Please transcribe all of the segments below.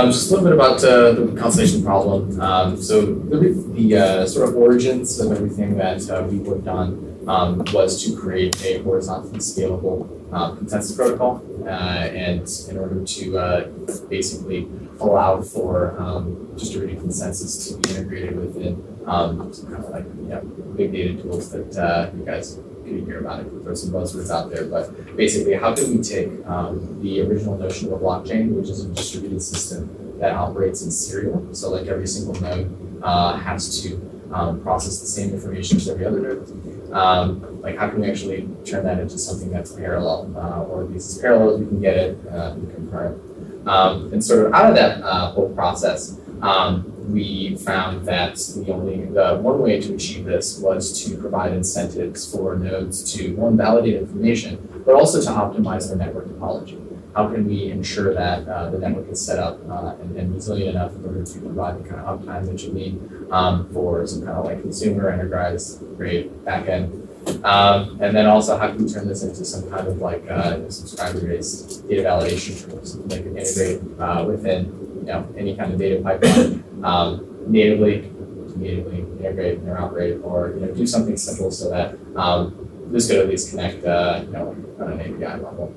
um, just a little bit about uh, the constellation problem. Um, so the, the uh, sort of origins of everything that uh, we worked on um, was to create a horizontally scalable uh, consensus protocol, uh, and in order to uh, basically allow for um, distributed consensus to be integrated within um, kind of like you know, big data tools that you guys you hear about it, throw some buzzwords out there, but basically how can we take um, the original notion of a blockchain, which is a distributed system that operates in serial, so like every single node uh, has to um, process the same information as every other node. Um, like how can we actually turn that into something that's parallel, uh, or at least as parallel as we can get it uh, concurrent. Um, and sort of out of that uh, whole process, um, we found that the only one way to achieve this was to provide incentives for nodes to one validate information, but also to optimize their network topology. How can we ensure that uh, the network is set up uh, and, and, resilient enough in order to provide the kind of uptime that you need um, for some kind of like consumer enterprise grade backend um, and then also how can we turn this into some kind of like uh, subscriber-based data validation tools that can integrate uh, within know any kind of data pipeline um, natively, natively integrate, interoperate, or you know do something simple so that um, this could at least connect uh, you know on an API level.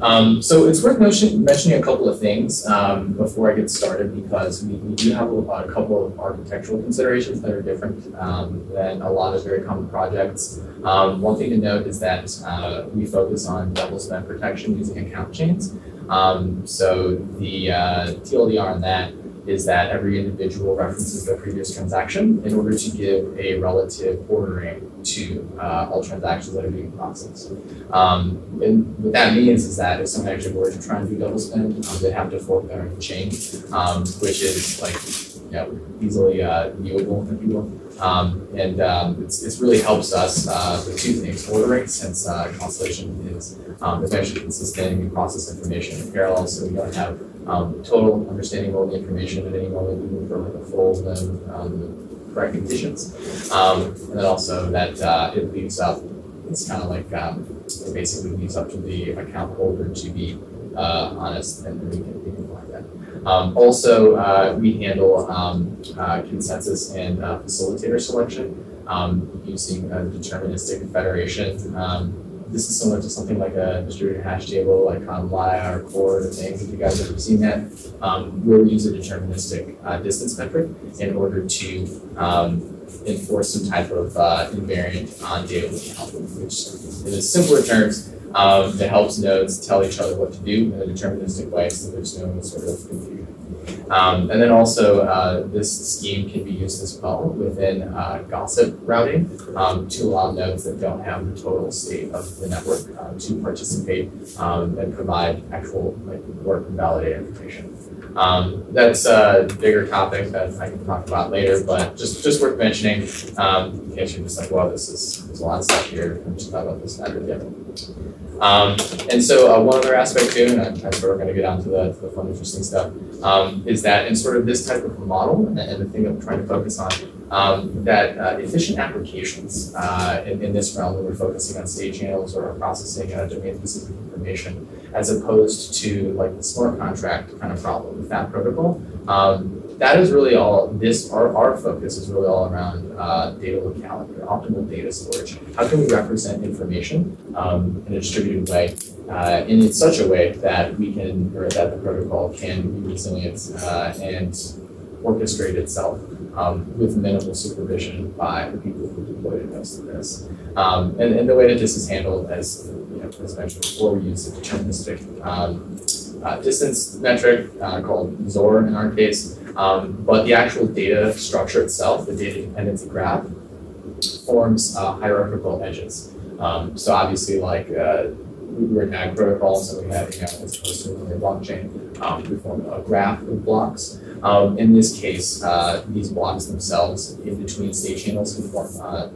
Um, so it's worth mention, mentioning a couple of things um, before I get started because we, we do have a, a, couple of architectural considerations that are different um, than a lot of very common projects. Um, one thing to note is that uh, we focus on double spend protection using account chains. Um, so the uh, TLDR on that is that every individual references the previous transaction in order to give a relative ordering to uh, all transactions that are being processed. Um, and what that means is that if someone actually were to try and do double spend, um, they have to fork their own chain, um, which is like you know, easily uh, viewable, if you will. Um, and um, it really helps us uh, with two things. Ordering, since uh, Constellation is um, eventually consistent, we process information in parallel, so we don't have um, total understanding of all the information at any moment, even for like a full node um, correct conditions. Um, and then also that uh, it leaves up, it's kind of like, it basically leaves up to the account holder to be uh, honest and we can, we can find that. Um, also, uh, we handle um, uh, consensus and uh, facilitator selection um, using a deterministic federation. Um, this is similar to something like a distributed hash table, like Kademlia or Chord or things. If you guys have ever seen that, where we use a deterministic uh, distance metric in order to enforce some type of uh, invariant on data locality, which in simpler terms um, that helps nodes tell each other what to do in a deterministic way so there's no sort of confusion. Um, and then also uh, this scheme can be used as well within uh, gossip routing um, to allow nodes that don't have the total state of the network uh, to participate um, and provide actual like, work and validate information. Um, that's a bigger topic that I can talk about later, but just, just worth mentioning um, in case you're just like, well, this is there's a lot of stuff here. I'm just talk about this matter um, and so uh, one other aspect too, and I'm, sort of going to get onto the, the fun, interesting stuff, um, is that in sort of this type of model, and, and the thing that we're trying to focus on, um, that uh, efficient applications uh, in, in, this realm, where we're focusing on state channels or processing uh, domain-specific information, as opposed to like the smart contract kind of problem with that protocol. Um, that is really all this our, our focus is really all around uh, data locality or optimal data storage how can we represent information um, in a distributed way uh, in such a way that we can or that the protocol can be resilient uh, and orchestrate itself um, with minimal supervision by the people who deployed most of this um, and, and the way that this is handled as you know as mentioned before we use a deterministic um, uh, distance metric uh, called XOR in our case um, but the actual data structure itself, the data dependency graph, forms uh, hierarchical edges. Um, so obviously, like uh, we were in ag protocol, so we have, you know, as opposed to a blockchain, um, we form a graph of blocks. Um, in this case, uh, these blocks themselves, in between state channels, can form uh,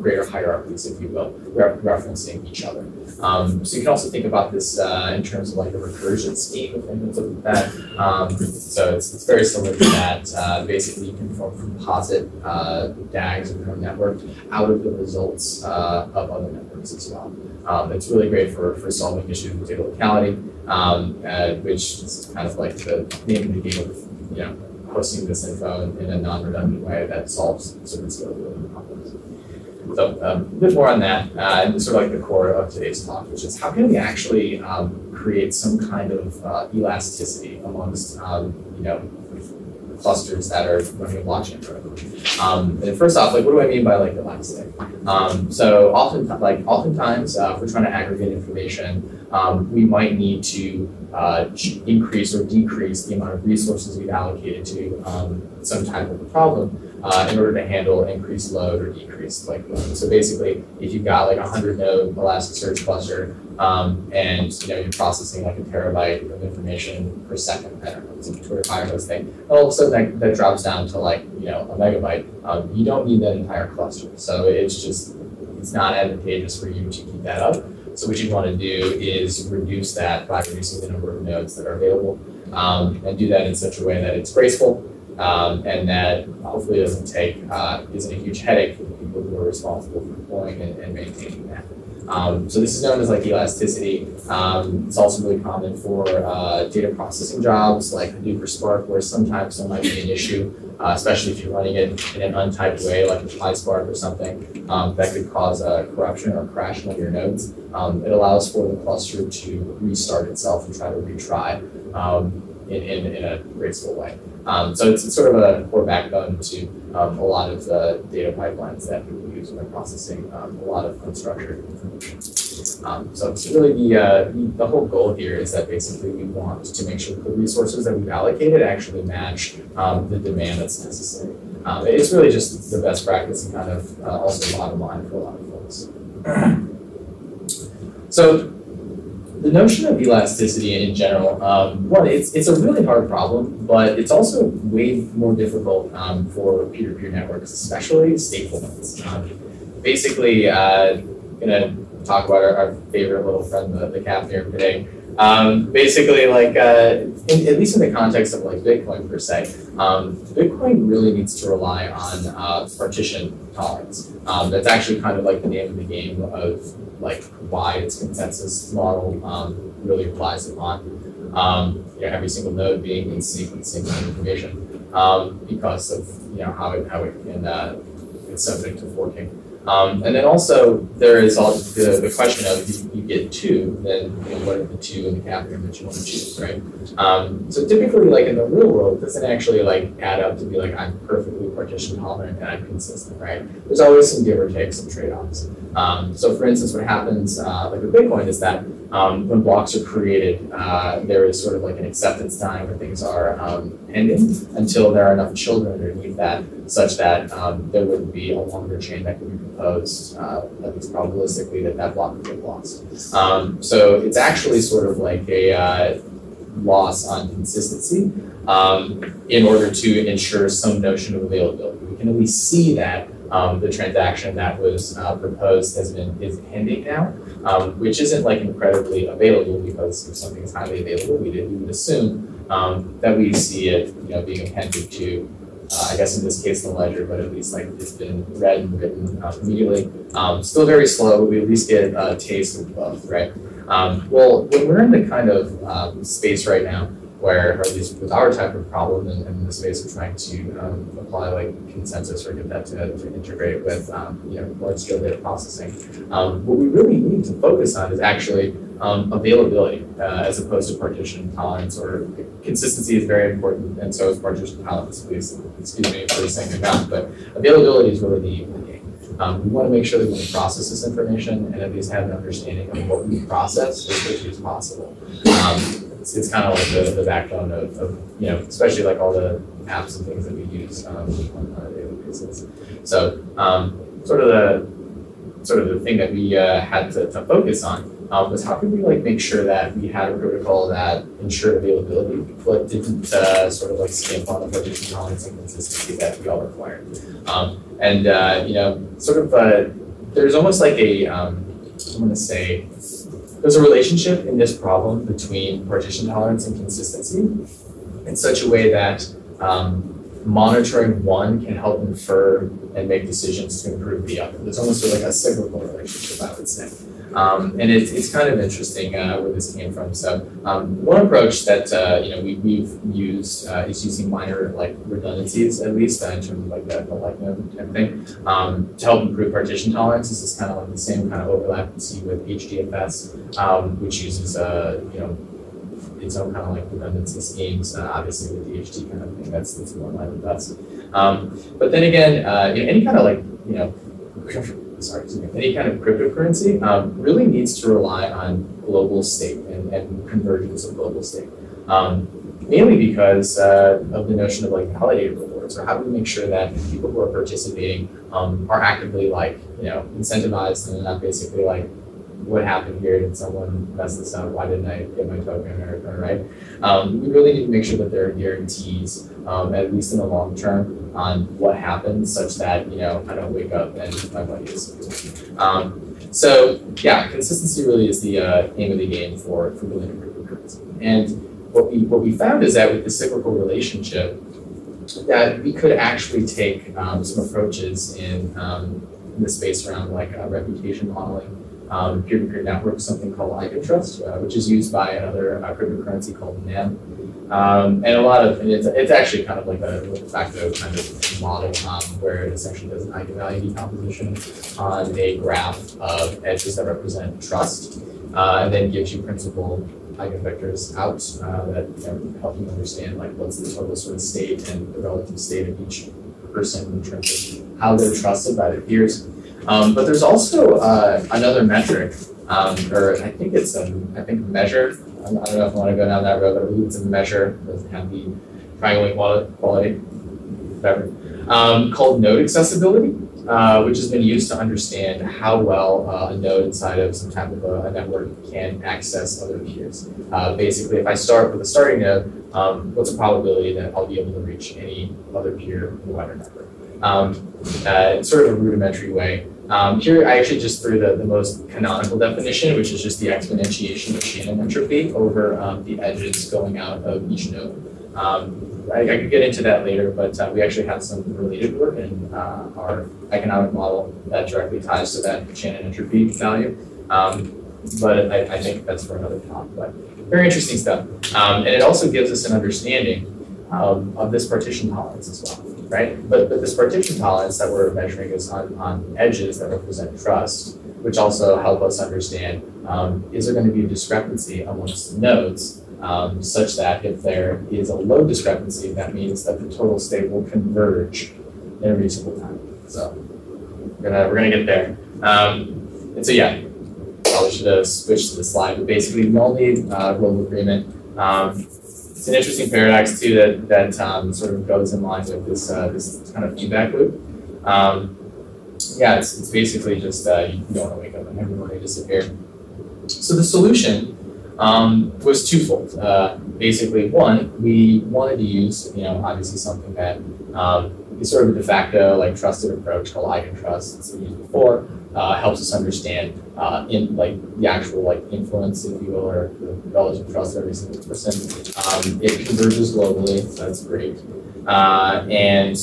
greater hierarchies, if you will, re- referencing each other. Um, so you can also think about this uh, in terms of like a recursion scheme, anyone's looked at that. Um, so it's, it's very similar to that. Uh, basically, you can form composite uh, DAGs of your own network out of the results uh, of other networks as well. Um, it's really great for, for solving issues with data locality, um, uh, which is kind of like the name of the game of you know hosting this info in, a non-redundant way that solves certain scalability problems. So um, a bit more on that, uh, and sort of like the core of today's talk, which is how can we actually um, create some kind of uh, elasticity amongst um, you know clusters that are running a blockchain protocol. Um, and first off, like what do I mean by like elastic? Um, so often, like oftentimes, uh, if we're trying to aggregate information, um, we might need to uh, increase or decrease the amount of resources we've allocated to um, some type of a problem uh, in order to handle increased load or decreased like load. So basically, if you've got like a 100 node Elasticsearch cluster um, and you know you're processing like a terabyte of information per second, I don't know, it's a Twitter Firehose thing, all of a that, that drops down to like you know a megabyte. Um, you don't need that entire cluster, so it's just it's not advantageous for you to keep that up. So what you want to do is reduce that by reducing the number of nodes that are available, um, and do that in such a way that it's graceful um, and that hopefully doesn't take uh, isn't a huge headache for the people who are responsible for deploying and, and maintaining that. Um, so this is known as like elasticity. Um, it's also really common for uh, data processing jobs like Hadoop or Spark, where sometimes there might be an issue, uh, especially if you're running it in an untyped way, like a PySpark or something, um, that could cause a corruption or crash of your nodes. Um, it allows for the cluster to restart itself and try to retry um, in, in, in a graceful way. Um, so it's, it's, sort of a core backbone to um, a lot of the data pipelines that people use when they're processing a lot of unstructured information. Um, so really the, uh, the, whole goal here is that basically we want to make sure that the resources that we've allocated actually match um, the demand that's necessary. Um, it's really just the best practice and kind of uh, also bottom line for a lot of folks. so the notion of elasticity in general, um, one, it's, it's a really hard problem, but it's also way more difficult um, for peer-to-peer networks, especially stateful ones. Um, basically, uh, I'm gonna talk about our, our, favorite little friend, the, the Capnir today. Um, basically, like uh, in, at least in the context of like Bitcoin per se, um, Bitcoin really needs to rely on uh, partition tolerance. Um, that's actually kind of like the name of the game of like why its consensus model um, really relies upon um, you know, every single node being in of information um, because of you know how it how it can uh, it's subject to forking. Um, and then also there is all the, the question of if you, get two, then you know, what are the two in the category that you want to choose, right? Um, so typically, like in the real world, it doesn't actually like add up to be like I'm perfectly partition tolerant and I'm consistent, right? There's always some give or take, some trade-offs. Um, so for instance, what happens uh, like with Bitcoin is that um, when blocks are created, uh, there is sort of like an acceptance time where things are um, until there are enough children underneath that such that um, there wouldn't be a longer chain that could be proposed, uh, at least probabilistically, that that block would get lost. Um, so it's actually sort of like a uh, loss on consistency um, in order to ensure some notion of availability. We can at least see that um, the transaction that was uh, proposed has been is pending now, um, which isn't like incredibly available because if something is highly available, we, did, would assume um, that we see it you know being appended to. Uh, I guess in this case the ledger, but at least like it's been read and written uh, immediately. Um, still very slow, but we at least get a taste of both, right? Um, well, when we're in the kind of um, space right now where, or at least with our type of problem and, and the space of trying to um, apply like consensus or get that to, to integrate with um, you know large scale data processing, um, what we really need to focus on is actually um, availability uh, as opposed to partition tolerance or consistency is very important and so is partition tolerance. Please excuse me for saying that but availability is really the, the. Um, we want to make sure that we process this information and at least have an understanding of what we process as quickly as possible. Um, it's, it's kind of like the, the backbone of, of, you know, especially like all the apps and things that we use um, on a daily basis. So um, sort of the sort of the thing that we uh, had to, to, focus on um, was how could we like make sure that we had a protocol that ensured availability, but didn't uh, sort of like skimp on the partition tolerance and consistency that we all required. Um, and uh, you know, sort of, uh, there's almost like a, I'm going to say, there's a relationship in this problem between partition tolerance and consistency in such a way that um, monitoring one can help infer and make decisions to improve the other. There's almost like a cyclical relationship, I would say. Um, and it, it's kind of interesting uh, where this came from. So um, one approach that uh, you know we, we've used uh, is using minor like redundancies, at least uh, in terms of like the, the like node type thing, um, to help improve partition tolerance. This is kind of like the same kind of overlap you see with HDFS, um, which uses uh, you know its own kind of like redundancy schemes. Uh, obviously, with DHT kind of thing, that's that's more like best. Um, but then again, uh, you know, any kind of like you know, sorry, any kind of cryptocurrency um, really needs to rely on global state and, and convergence of global state. Um, mainly because uh, of the notion of like validated rewards, or how do we make sure that people who are participating um, are actively like you know incentivized and not basically like what happened here? Did someone mess this up? Why didn't I get my token? Or, or right? Um, we really need to make sure that there are guarantees, um, at least in the long term, on what happens, such that you know I don't wake up and my money is. Um, so yeah, consistency really is the uh, aim of the game for for building a cryptocurrency. And what we what we found is that with the cyclical relationship, that we could actually take um, some approaches in, um, in the space around like uh, reputation modeling um, peer-to-peer network, something called Eigentrust, uh, which is used by another uh, cryptocurrency called NEM. Um, and a lot of, and it's, it's actually kind of like a de facto kind of model um, where it essentially does an eigenvalue decomposition on a graph of edges that represent trust, uh, and then gives you principal eigenvectors out uh, that help you understand like what's the total sort of state and the relative state of each person in terms of how they're trusted by their peers. Um, but there's also uh, another metric, um, or I think it's a, I think measure. I don't know if I want to go down that road, but I believe it's a measure. Doesn't have the triangle quality, whatever, um, called node accessibility, uh, which has been used to understand how well uh, a node inside of some type of a, a network can access other peers. Uh, basically, if I start with a starting node, um, what's the probability that I'll be able to reach any other peer in the wider network? Um, uh, sort of a rudimentary way. Um, here, I actually just threw the, the most canonical definition, which is just the exponentiation of Shannon entropy over um, the edges going out of each node. Um, I, I, could get into that later, but uh, we actually have some related work in uh, our economic model that directly ties to that Shannon entropy value. Um, but I, I, think that's for another talk. But very interesting stuff. Um, and it also gives us an understanding um, of this partition tolerance as well right? But, but this partition tolerance that we're measuring is on, on edges that represent trust, which also help us understand, um, is there going to be a discrepancy amongst the nodes um, such that if there is a low discrepancy, that means that the total state will converge in a reasonable time. So we're gonna, we're gonna get there. Um, and so yeah, probably should have switched to the slide, but basically we all need uh, agreement. Um, it's an interesting paradox too that that um, sort of goes in line with this uh, this kind of feedback loop. Um, yeah, it's, it's basically just uh, you don't want to wake up and everybody disappear. So the solution um, was twofold. Uh, basically, one, we wanted to use you know obviously something that um, is sort of a de facto like trusted approach called Eigentrust. It's been used before uh, helps us understand uh, in like the actual like influence, if you will, or the relative trust every single person. Um, it converges globally, so that's great. Uh, and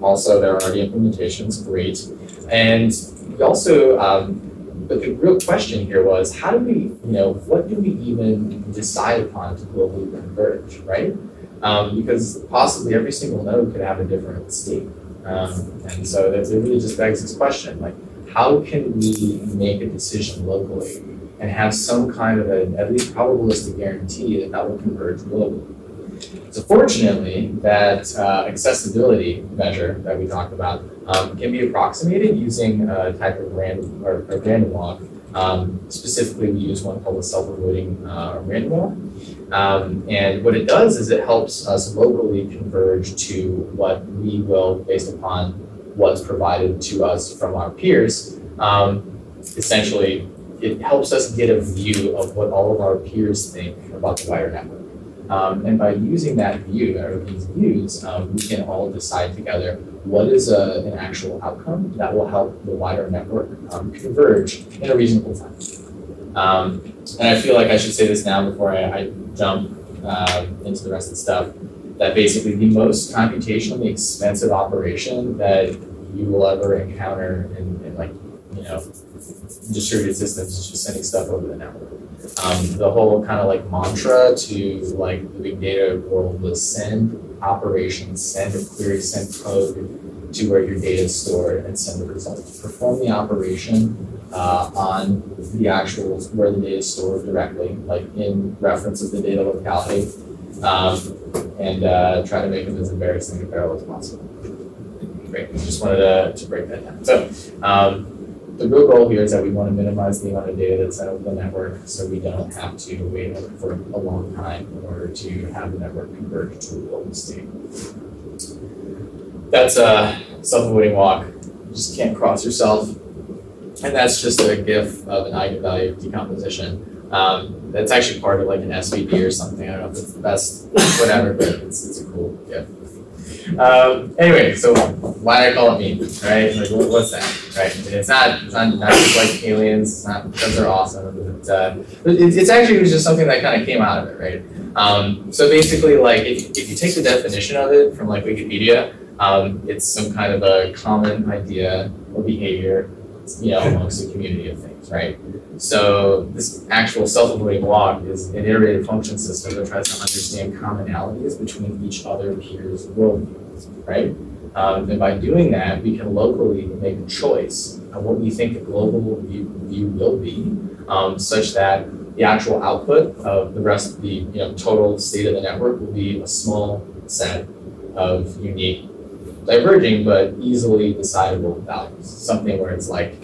also there are the implementations, great. And we also, um, but the real question here was, how do we, you know, what do we even decide upon to globally converge, right? Um, because possibly every single node could have a different state. Um, and so it really just begs this question, like, how can we make a decision locally and have some kind of a, at least probabilistic guarantee that that will converge globally? So fortunately, that uh, accessibility measure that we talked about um, can be approximated using a type of random or, or random walk. Um, specifically, we use one called the self-avoiding uh, random walk. Um, and what it does is it helps us locally converge to what we will, based upon what's provided to us from our peers, um, essentially it helps us get a view of what all of our peers think about the wider network. Um, and by using that view, or these views, um, we can all decide together what is a, an actual outcome that will help the wider network um, converge in a reasonable time. Um, and I feel like I should say this now before I, I jump um, into the rest of the stuff, that basically the most computationally expensive operation that you will ever encounter in, in like, you know, distributed systems is just sending stuff over the network. Um, the whole kind of like mantra to like the big data world was send operations, send a query, send code to where your data is stored and send the result. Perform the operation uh, on the actual where the data is stored directly, like in reference of the data locality, um, and uh, try to make them as embarrassing and parallel as possible. Great, just wanted to, to break that down. So um, the real goal here is that we want to minimize the amount of data that's sent over the network so we don't have to wait for a long time in order to have the network converge to a global state. That's a self-avoiding walk. You just can't cross yourself. And that's just a GIF of an eigenvalue decomposition. Um, that's actually part of like an SVD or something. I don't know if it's the best, whatever, but it's, it's a cool GIF. Um, anyway, so why I call it Meme, right? Like, what's that, right? It's not, it's not, not just like aliens. It's not because they're awesome. But, uh, it, it's actually just something that kind of came out of it, right? Um, so basically, like, if, if you take the definition of it from like Wikipedia, um, it's some kind of a common idea or behavior, you know, amongst a community of things, right? So this actual self-avoiding walk is an iterative function system that tries to understand commonalities between each other peers' worldviews, right? Um, and by doing that, we can locally make a choice on what we think the global view, view will be, um, such that the actual output of the rest of the you know, total state of the network will be a small set of unique, diverging but easily decidable values. Something where it's like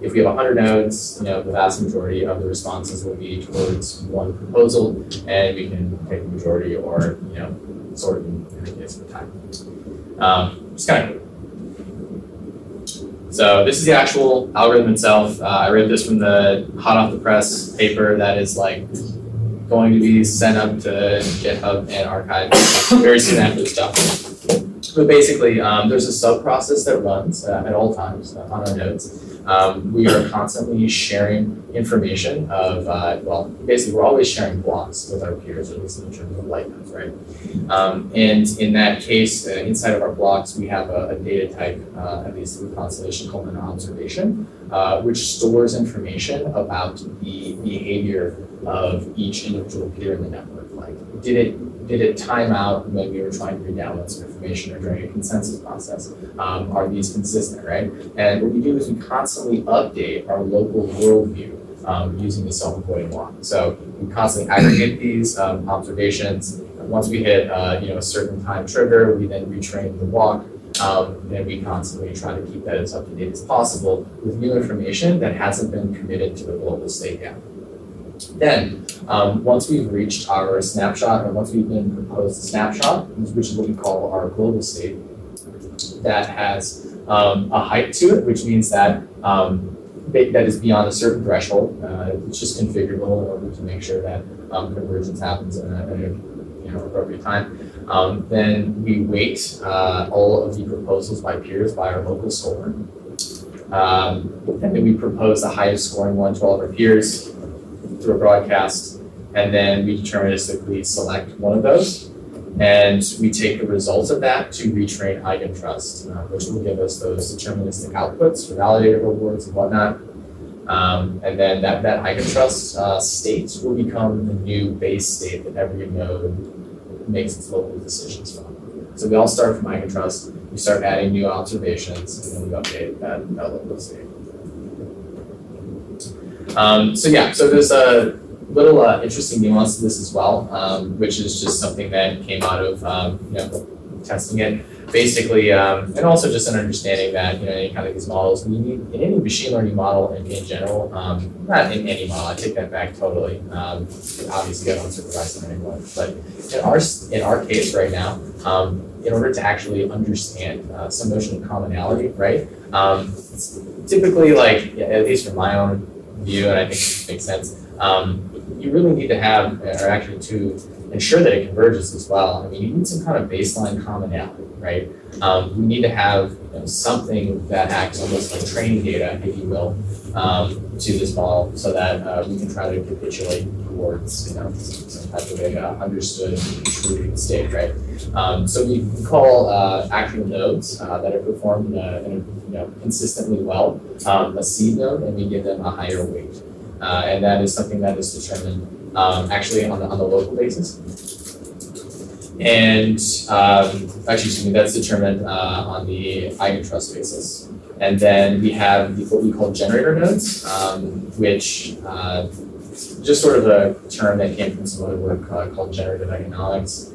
if we have 100 nodes, you know, the vast majority of the responses will be towards one proposal, and we can take the majority or, you know, sort in, in the case of time. Um, just kind of. So this is the actual algorithm itself. Uh, I read this from the hot off the press paper that is like going to be sent up to GitHub and archived very soon after this document. But basically, um, there's a sub process that runs uh, at all times uh, on our nodes. Um, we are constantly sharing information of, uh, well, basically we're always sharing blocks with our peers, at least in terms of light nodes, right? Um, and in that case, uh, inside of our blocks, we have a, a data type, uh, at least in constellation called an observation, uh, which stores information about the behavior of each individual peer in the network. Like, did it did it time out when we were trying to redownload some information or during a consensus process? Um, are these consistent, right? And what we do is we constantly update our local worldview um, using the self-avoiding walk. So we constantly aggregate these um, observations. Once we hit uh, you know a certain time trigger, we then retrain the walk um, and we constantly try to keep that as up to date as possible with new information that hasn't been committed to the global state yet. Then, um, once we've reached our snapshot, or once we've been proposed a snapshot, which is what we call our global state, that has um, a height to it, which means that um, that is beyond a certain threshold. Uh, it's just configurable in order to make sure that um, convergence happens in a, in a you know, appropriate time. Um, then we weight uh, all of the proposals by peers by our local score. Um, and then we propose the highest scoring one to all of our peers through a broadcast, and then we deterministically select one of those. And we take the results of that to retrain Eigentrust, uh, which will give us those deterministic outputs for validator rewards and whatnot. Um, and then that, that Eigentrust uh, state will become the new base state that every node makes its local decisions from. So we all start from Eigentrust, we start adding new observations, and then we update that, that local state. Um, so yeah, so there's a little uh, interesting nuance to this as well, um, which is just something that came out of um, you know testing it. Basically, um, and also just an understanding that you know any kind of these models, we need in any machine learning model in, in general, um, not in any model. I take that back totally. Um, obviously, I don't supervise learning one, but in our in our case right now, in order to actually understand uh, some notion of commonality, right? typically, like at least from my own view, and I think it makes sense. Um, you really need to have, or actually to ensure that it converges as well. I mean, you need some kind of baseline commonality, right? Um, we need to have you know, something that acts almost like training data, if you will, um, to this model, so that uh, we can try to capitulate towards you know some type of a uh, understood true state, right? Um, so we call uh, actual nodes uh, that are performed in a, in a, you know consistently well um, a seed node, and we give them a higher weight, uh, and that is something that is determined um, actually on the, on the local basis. And um, actually, excuse me, that's determined uh, on the eigentrust basis. And then we have what we call generator nodes, um, which uh, just sort of a term that came from some other work uh, called generative economics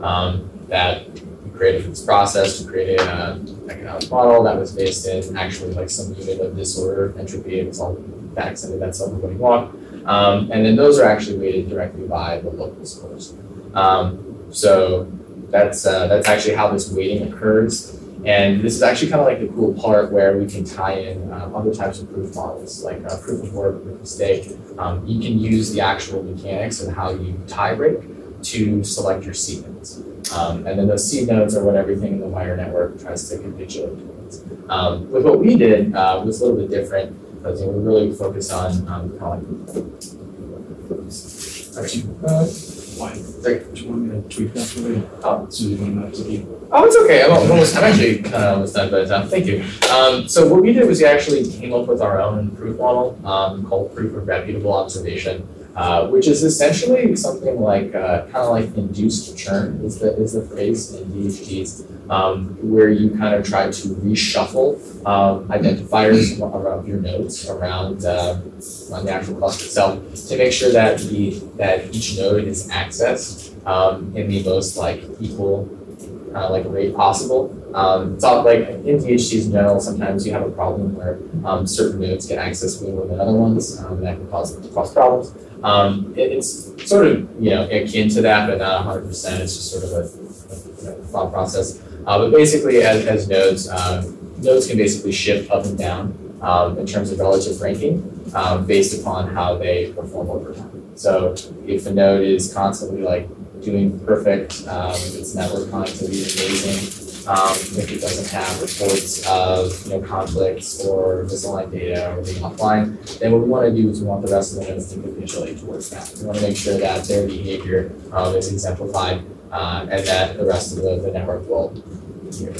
um, that created this process to create a uh, economic model that was based in actually like some unit of disorder entropy. It was all back into that self-reporting walk. Um, and then those are actually weighted directly by the local scores. Um, so that's uh, that's actually how this weighting occurs. And this is actually kind of like the cool part where we can tie in um, other types of proof models, like uh, proof of work, proof of stake. Um, you can use the actual mechanics of how you tie break to select your seed nodes. Um, and then those seed nodes are what everything in the wire network tries to capitulate towards. Um, with what we did uh, was a little bit different because we really focus on um, kind of like, actually, uh, Why? Sorry. Do you want me to tweak that for you? Oh. So you want that to be. Oh, it's okay. I'm almost. I'm actually kind of almost done by the time. Thank you. Um, so what we did was we actually came up with our own proof model um, called proof of reputable observation, uh, which is essentially something like uh, kind of like induced churn is the is the phrase in DHTs, um, where you kind of try to reshuffle um, identifiers around your nodes around um, on the actual cluster itself to make sure that the that each node is accessed um, in the most like equal of like rate possible. Um, it's all like in DHTs in general, sometimes you have a problem where um, certain nodes get access more than other ones, um, and that can cause cause problems. Um, it, it's sort of you know akin to that, but not 100%. It's just sort of a, a thought process. Uh, but basically, as, as nodes, um, nodes can basically shift up and down um, in terms of relative ranking um, based upon how they perform over time. So if a node is constantly like doing perfect, um, its network connectivity is amazing, um, if it doesn't have reports of you know conflicts or misaligned data or being offline, then what we want to do is we want the rest of the nodes to capitulate towards that. We want to make sure that their behavior um, is exemplified uh, and that the rest of the, the network will here,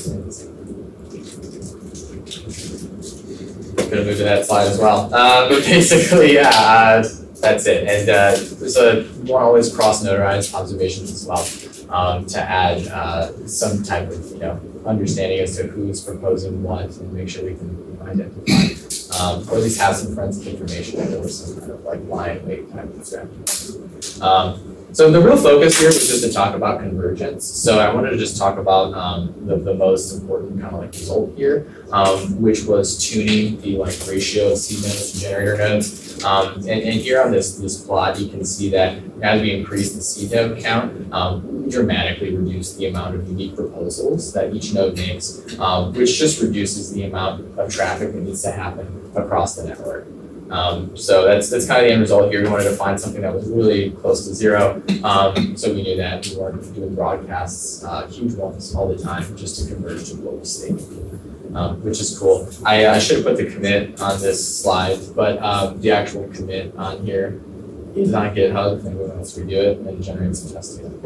Gonna move to that slide as well. Uh, but basically, yeah, uh, that's it. And uh, so we want to always cross notarize observations as well um, to add uh, some type of you know understanding as to who's proposing what and make sure we can identify um, or at least have some forensic information was some kind of like line weight kind of strategy. Um, so the real focus here was just to talk about convergence. So I wanted to just talk about um, the, the most important kind of like result here, um, which was tuning the like ratio of seed nodes to generator nodes. Um, and, and here on this, this plot, you can see that as we increase the seed node count, um, we dramatically reduce the amount of unique proposals that each node makes, um, which just reduces the amount of traffic that needs to happen across the network. Um, so that's that's kind of the end result here. We wanted to find something that was really close to zero. Um, so we knew that we weren't doing broadcasts, uh, huge ones all the time, just to converge to global state, um, which is cool. I, I should have put the commit on this slide, but um, the actual commit on here is on GitHub. Anyone wants to redo it and generate some test data.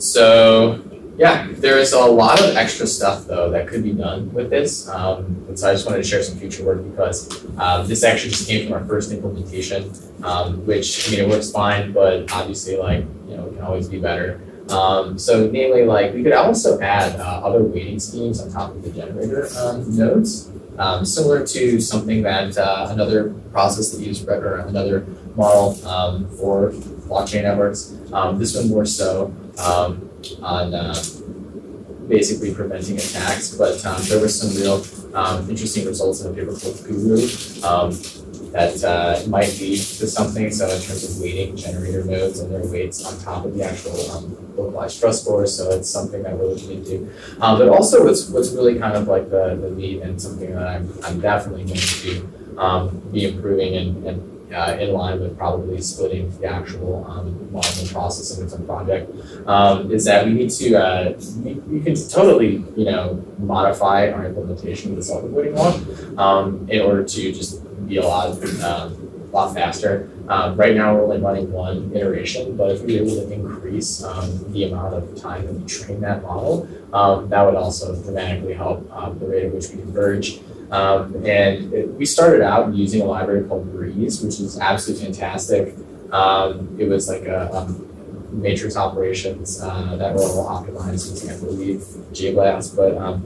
So yeah, there is a lot of extra stuff though that could be done with this. Um, and so I just wanted to share some future work because um, this actually just came from our first implementation, um, which I mean it works fine, but obviously like you know it can always be better. Um, so namely like we could also add uh, other weighting schemes on top of the generator um, nodes, um, similar to something that uh, another process that used or another model for blockchain networks. this one more so on uh, basically preventing attacks, but um, there were some real um, interesting results in a paper called Guru um, that uh, might lead to something. So in terms of weighting generator nodes and their weights on top of the actual um, localized trust scores, so it's something that we're looking into. Um, but also what's, what's really kind of like the, the lead and something that I'm, I'm definitely going to um, be improving and, and uh, in line with probably splitting the actual um, modeling process into some project, um, is that we need to, uh, we, we can totally, you know, modify our implementation of the self-reporting one um, in order to just be a lot, um, lot faster. Um, right now, we're only running one iteration, but if we were able to increase um, the amount of time that we train that model, um, that would also dramatically help um, the rate at which we converge. Um, and it, we started out using a library called Breeze, which is absolutely fantastic. Um, it was like a um, matrix operations uh, that were all optimized using, I believe, JBlast, but um,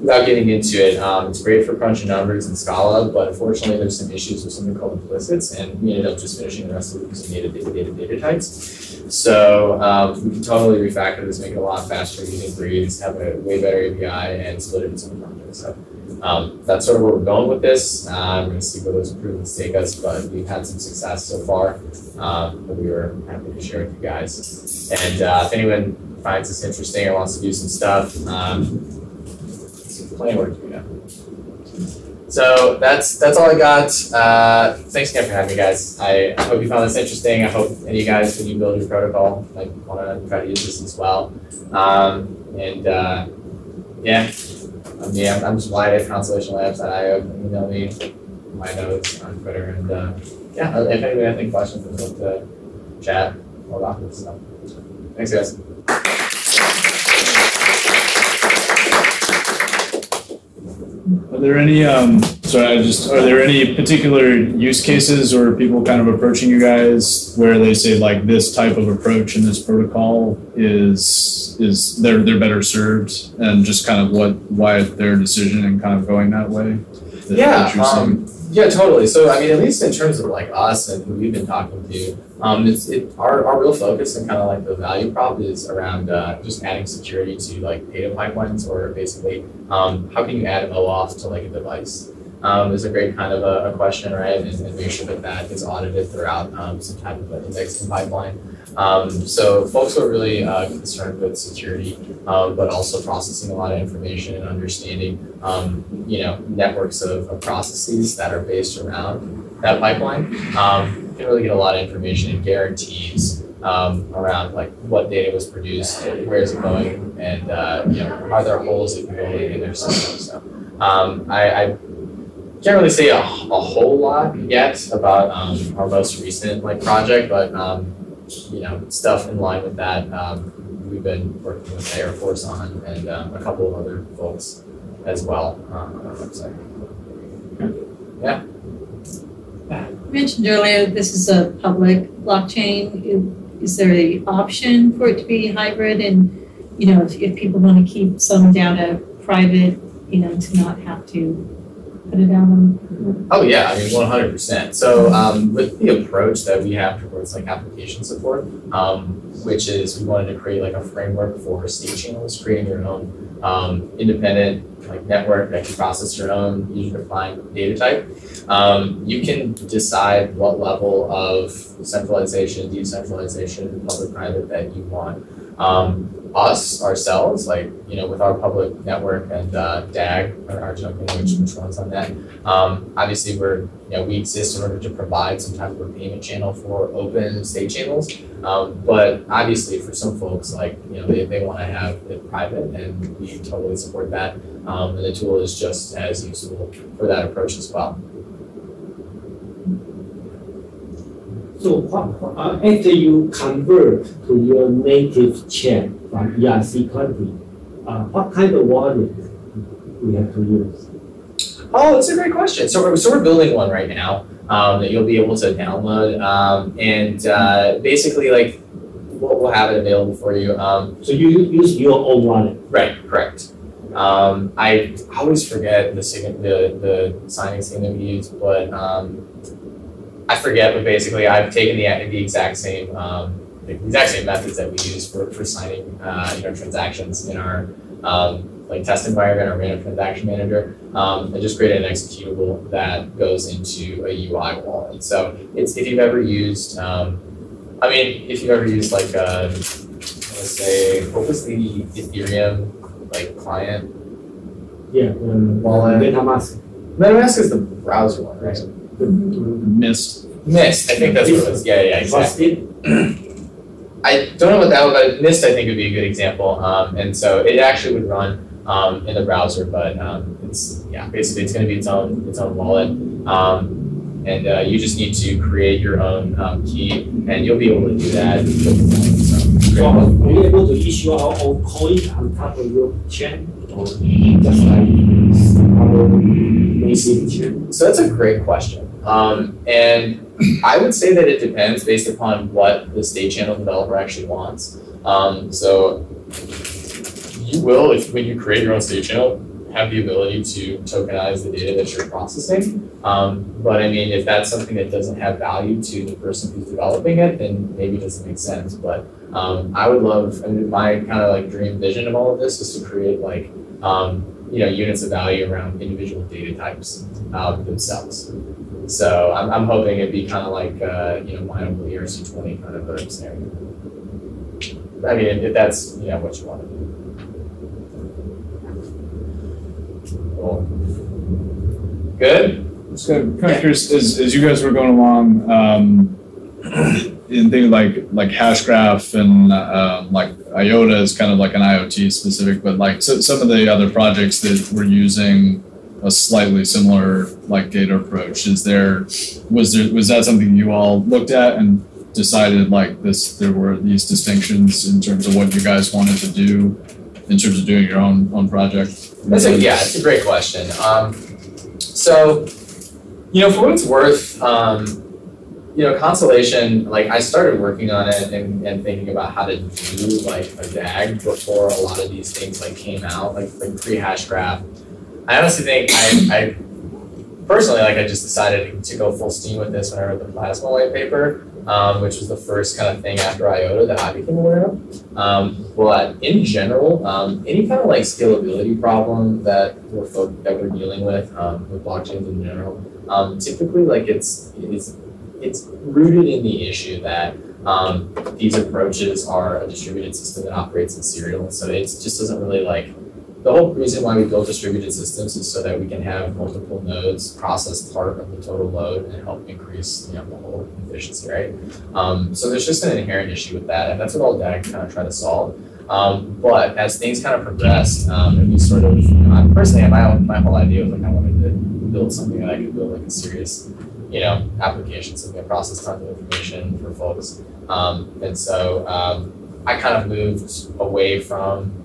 without getting into it, um, it's great for crunching numbers in Scala, but unfortunately there's some issues with something called implicits, and we ended up just finishing the rest of it using data, data, data, data types. So um, we can totally refactor this, make it a lot faster using Breeze, have a way better API, and split it into some projects. So um, that's sort of where we're going with this. Uh, we're going to see where those improvements take us, but we've had some success so far um, that we were happy to share with you guys. And uh, if anyone finds this interesting or wants to do some stuff, um, plenty of work to do now. So that's that's all I got. Uh, thanks again for having me, guys. I, I hope you found this interesting. I hope any of you guys, when you build your protocol, like want to try to use this as well. Um, and uh, yeah, um, yeah, I'm, I'm just Wyatt at constellationlabs.io. Email me my notes on Twitter, and uh, yeah, if anybody has any questions, I'd love to chat more about this stuff. Thanks, guys. Are there any, um, sorry, I just, are there any particular use cases or people kind of approaching you guys where they say like this type of approach and this protocol is, is they're, they're better served and just kind of what, why their decision and kind of going that way? That- Yeah, um, yeah, totally. So I mean, at least in terms of like us and who we've been talking to, um, it's it our, our real focus and kind of like the value prop is around uh, just adding security to like data pipelines or basically um, how can you add OAuth to like a device? Um, is a great kind of a, a question, right? And, and make sure that that is audited throughout um, some type of an indexing pipeline. Um, so folks are really uh, concerned with security, um, but also processing a lot of information and understanding, um, you know, networks of, of processes that are based around that pipeline. Um, can really get a lot of information and guarantees um, around like what data was produced, where is it going, and uh, you know, are there holes that can go in their system. So um, I, I can't really say a, a whole lot yet about um, our most recent like project, but um, you know stuff in line with that. Um, we've been working with the Air Force on, and um, a couple of other folks as well um, on our website. Yeah. You mentioned earlier, this is a public blockchain. Is there a option for it to be hybrid? And, you know, if, if people want to keep some data private, you know, to not have to put it on. Oh yeah, I mean one hundred percent. So um, with the approach that we have towards like application support, um, which is we wanted to create like a framework for state channels, creating your own um, independent like network that can process your own user-defined data type. Um, you can decide what level of centralization, decentralization, public-private that you want. Um, us ourselves, like you know, with our public network and uh, DAG, or our token, which, which runs on that. Um, obviously, we're you know we exist in order to provide some type of a payment channel for open state channels. Um, but obviously, for some folks, like you know, they, they want to have it private, and we totally support that. Um, and the tool is just as useful for that approach as well. So what, uh, after you convert to your native chain from ERC-20, uh, what kind of wallet we have to use? Oh, it's a great question. So we're, so we're building one right now um, that you'll be able to download, um, and uh, basically like we'll, we'll have it available for you. Um, So you use your own wallet. right, correct. Um, I always forget the the the signing scheme that we use, but um, I forget. But basically, I've taken the the exact same um, the exact same methods that we use for for signing uh, you know transactions in our um, like test environment or random transaction manager. Um, and just created an executable that goes into a UI wallet. So it's if you've ever used, um, I mean, if you've ever used like uh, let's say what was the Ethereum like client Yeah, uh, Wallet. MetaMask. MetaMask is the browser one, right? Mist. Mist, I think that's what it was. Yeah, yeah, exactly. I don't know what that was, but Mist I think would be a good example. Um, and so it actually would run um, in the browser, but um, it's yeah, basically it's going to be its own its own wallet. Um, and uh, you just need to create your own um, key, and you'll be able to do that. So, So are we able to issue our own coin on top of your chain or just like our basic chain? So that's a great question. Um, and I would say that it depends based upon what the state channel developer actually wants. Um, so you will, if when you create your own state channel, have the ability to tokenize the data that you're processing. Um, but I mean, if that's something that doesn't have value to the person who's developing it, then maybe it doesn't make sense. But um, I would love, I mean, my kind of like dream vision of all of this is to create like, um, you know, units of value around individual data types um, themselves. So I'm, I'm hoping it'd be kind of like, uh, you know, mineable ERC20 kind of a scenario. I mean, if that's, you know, what you want to do. Cool. Good? So kind of curious, as, as you guys were going along, um, in things like like Hashgraph and uh, like IOTA is kind of like an IoT specific, but like so, some of the other projects that we're using a slightly similar like data approach, is there was there was that something you all looked at and decided like this there were these distinctions in terms of what you guys wanted to do in terms of doing your own own project? That's a, yeah, it's a great question. Um, so, you know, for what it's worth, um, you know, Constellation, like I started working on it and, and thinking about how to do like a DAG before a lot of these things like came out, like, like pre-Hashgraph. I honestly think I, I personally, like I just decided to go full steam with this when I read the Plasma white paper, um, which was the first kind of thing after IOTA that I became aware of. Um, but in general, um, any kind of like scalability problem that we're that we're dealing with um, with blockchains in general, um, typically like it's it's it's rooted in the issue that um, these approaches are a distributed system that operates in serial, so it just doesn't really like the whole reason why we build distributed systems is so that we can have multiple nodes process part of the total load and help increase you know, the whole efficiency, right? Um, so there's just an inherent issue with that, and that's what all DAG kind of try to solve. Um, but as things kind of progressed, um, and we sort of, you know, personally, my my whole idea was like I wanted to build something that I could build like a serious, you know, application, something that process tons of information for folks. Um, and so um, I kind of moved away from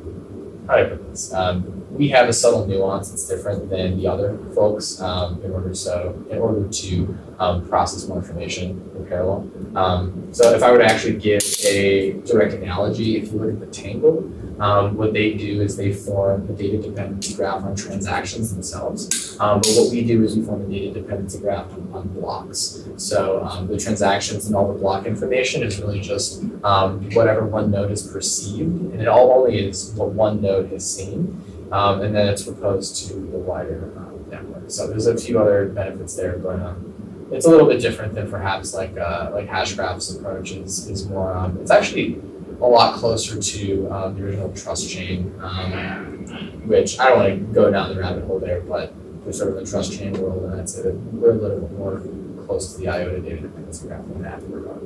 how do this? Um, we have a subtle nuance that's different than the other folks um, in order so in order to um, process more information in parallel. Um, so if I were to actually give a direct analogy, if you look at the Tangle, um, what they do is they form a data dependency graph on transactions themselves. Um, but what we do is we form a data dependency graph on, on blocks. So um, the transactions and all the block information is really just um, whatever one node has perceived, and it all only is what one node has seen, um, and then it's proposed to the wider um, network. So there's a few other benefits there, but it's a little bit different than perhaps like uh, like Hashgraph's approach is, is more. It's actually a lot closer to um, the original trust chain, um, which I don't want to go down the rabbit hole there, but there's sort of the trust chain world, and I'd say that we're a little bit more close to the IOTA data dependency graph in that regard.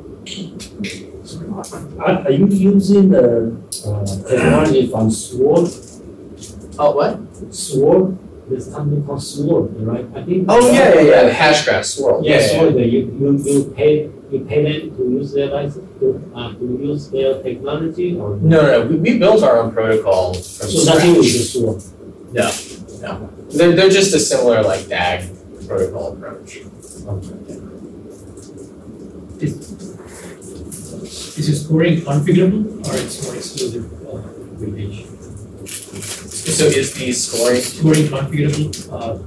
Are, are you using the uh, technology from Sword? Oh, what? Sword? There's something called Sword, right? I think. Oh, yeah, yeah, yeah, the Hashgraph swirl. Yeah, Sword. You, you, you pay you pay them to use their license to, uh, to use their technology or No, no, no, we, we built our own protocol from so nothing with scratch. the Sword. No, no. They're, they're just a similar like DAG protocol approach. Is your scoring configurable or it's more exclusive uh, weightage? So is the scoring? Scoring configurable uh,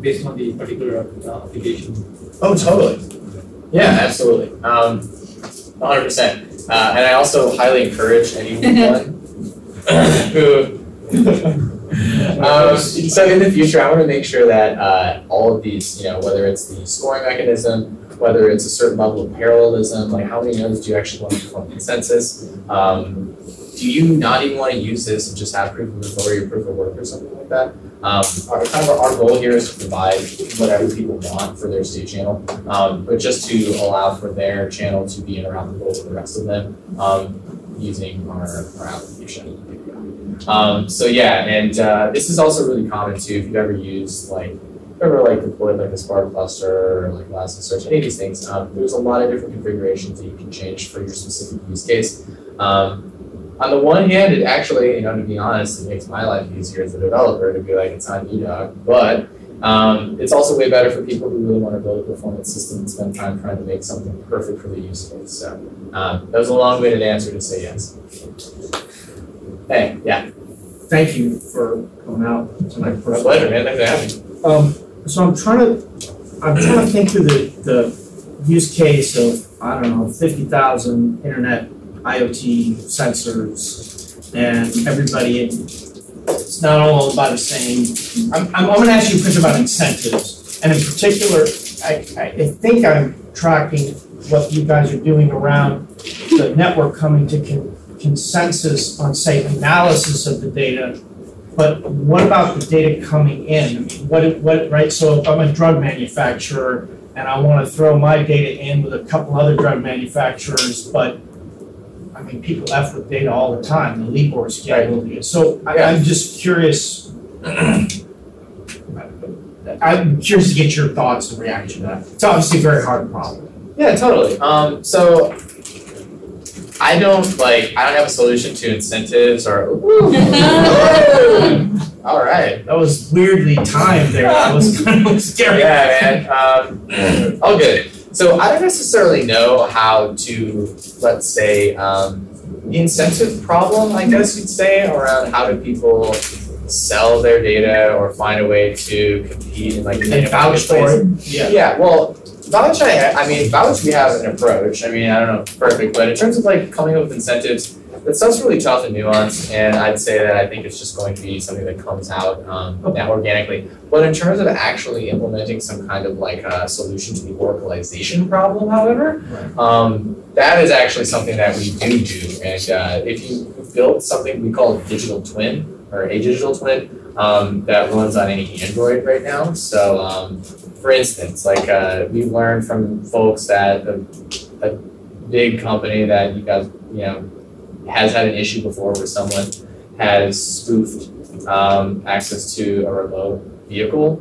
based on the particular uh, application? Oh, totally. Yeah, absolutely. Um, 100%. Uh, and I also highly encourage anyone who. um, so in the future, I want to make sure that uh, all of these, you know, whether it's the scoring mechanism, whether it's a certain level of parallelism, like how many nodes do you actually want to perform consensus? Um, do you not even want to use this and just have proof of authority or proof of work or something like that? Um, our kind of our goal here is to provide whatever people want for their state channel, um, but just to allow for their channel to be interoperable with the rest of them um, using our, our application. Um, so yeah, and uh, this is also really common too. If you've ever used like ever like deployed like a Spark cluster or like Elasticsearch, any of these things, um, there's a lot of different configurations that you can change for your specific use case. Um, on the one hand, it actually, you know, to be honest, it makes my life easier as a developer to be like, it's on you, dog. But um, it's also way better for people who really want to build a performance system and spend time trying to make something perfect for the use case. So um, that was a long-winded answer to say yes. Hey, yeah. Thank you for coming out tonight. My pleasure, man. Thanks for having me. Um, so I'm trying to, I'm trying to think through the, the use case of, I don't know, fifty thousand internet IoT sensors and everybody. It's not all about the same. I'm, I'm, I'm gonna ask you a question about incentives, and in particular, I, I think I'm tracking what you guys are doing around the network coming to con- consensus on, say, analysis of the data but what about the data coming in? What, what, right, so if I'm a drug manufacturer and I wanna throw my data in with a couple other drug manufacturers, but mean, people F with data all the time, the Libor scale, so I, I'm just curious. I'm curious to get your thoughts and reaction to that. It's obviously a very hard problem. Yeah, totally. Um, so I don't like I don't have a solution to incentives or all right. That was weirdly timed there, that was kind of scary. Yeah, man. Um, all good. So I don't necessarily know how to let's say um, incentive problem, I guess you'd say, around how do people sell their data or find a way to compete in like the And vouch for it, yeah. Yeah, well, Vouch, I, I mean, Vouch, we have an approach. I mean, I don't know, perfect, but in terms of like coming up with incentives, that stuff's really tough and nuanced, and I'd say that I think it's just going to be something that comes out um, now organically. But in terms of actually implementing some kind of like a solution to the oracleization problem, however, um, that is actually something that we do do. And uh, if you build something we call a digital twin or a digital twin um, that runs on any Android right now, so. Um, for instance, like uh, we've learned from folks that a, a big company that you guys, you know, has had an issue before where someone has spoofed um, access to a remote vehicle,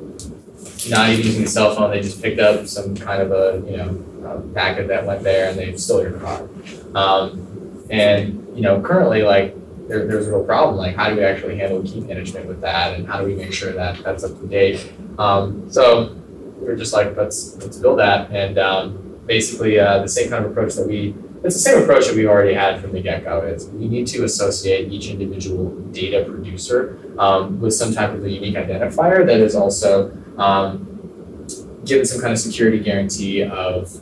not even using a cell phone. They just picked up some kind of a you know a packet that went there and they stole your car. Um, and you know, currently, like there, there's a real problem. Like, how do we actually handle key management with that, and how do we make sure that that's up to date? Um, so we are just like, let's let's build that, and um, basically uh, the same kind of approach that we. It's the same approach that we've already had from the get-go. It's we need to associate each individual data producer um, with some type of a unique identifier that is also um, given some kind of security guarantee of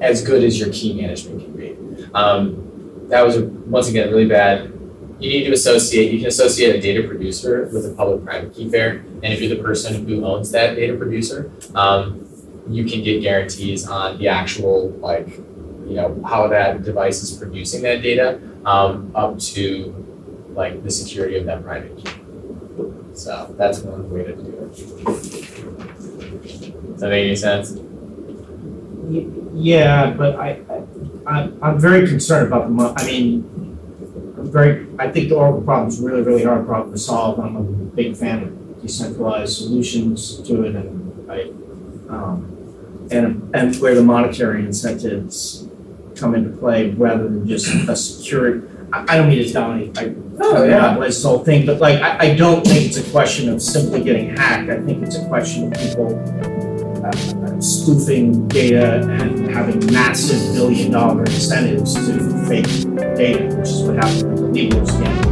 as good as your key management can be. Um, that was once again really bad. You need to associate. You can associate a data producer with a public-private key pair, and if you're the person who owns that data producer, um, you can get guarantees on the actual like, you know, how that device is producing that data um, up to like the security of that private key. So that's one way to do it. Does that make any sense? Yeah, but I, I, I'm, very concerned about the mo- I mean, I'm very, I think the Oracle problem is really, really hard problem to solve. I'm a big fan of decentralized solutions to it and I, um, and, and where the monetary incentives come into play rather than just a security, I, I don't mean to dominate, I, Oh, yeah. this whole thing, but like, I, I don't think it's a question of simply getting hacked. I think it's a question of people uh, spoofing data and having massive billion dollar incentives to fake data, which is what happened with the Libor scandal.